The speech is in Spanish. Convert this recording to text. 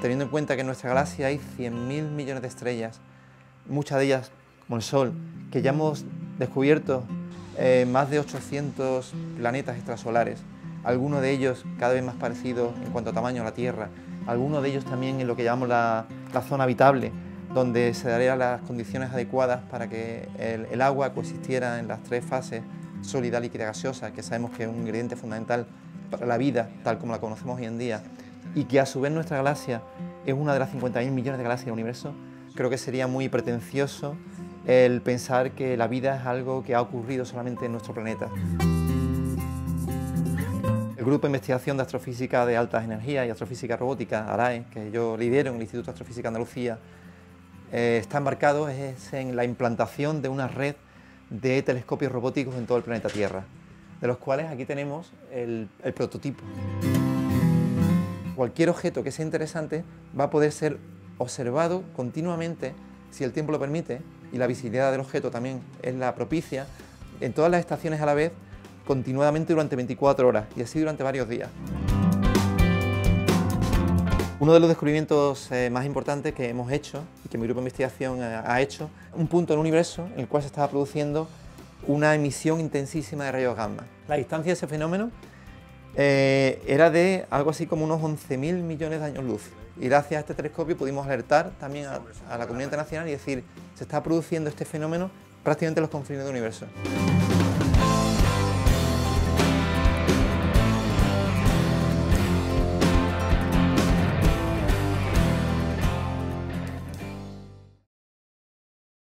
teniendo en cuenta que en nuestra galaxia hay 100.000 millones de estrellas, muchas de ellas, como el Sol, que ya hemos descubierto eh, más de 800 planetas extrasolares, algunos de ellos cada vez más parecidos en cuanto a tamaño a la Tierra, algunos de ellos también en lo que llamamos la, zona habitable, donde se darían las condiciones adecuadas para que el, agua coexistiera en las tres fases, sólida, líquida, gaseosa, que sabemos que es un ingrediente fundamental para la vida tal como la conocemos hoy en día, y que a su vez nuestra galaxia es una de las 50.000 millones de galaxias del universo, creo que sería muy pretencioso el pensar que la vida es algo que ha ocurrido solamente en nuestro planeta. El Grupo de Investigación de Astrofísica de Altas Energías y Astrofísica Robótica, ARAE, que yo lidero en el Instituto de Astrofísica Andalucía, eh, está embarcado en la implantación de una red de telescopios robóticos en todo el planeta Tierra, de los cuales aquí tenemos el prototipo. Cualquier objeto que sea interesante va a poder ser observado continuamente, si el tiempo lo permite, y la visibilidad del objeto también es la propicia, en todas las estaciones a la vez, continuadamente durante 24 horas y así durante varios días. Uno de los descubrimientos eh, más importantes que hemos hecho y que mi grupo de investigación eh, ha hecho, un punto en el universo en el cual se estaba produciendo una emisión intensísima de rayos gamma. La distancia de ese fenómeno eh, era de algo así como unos 11.000 millones de años luz. Y gracias a este telescopio pudimos alertar también a, la comunidad internacional y decir, se está produciendo este fenómeno prácticamente en los confines del universo.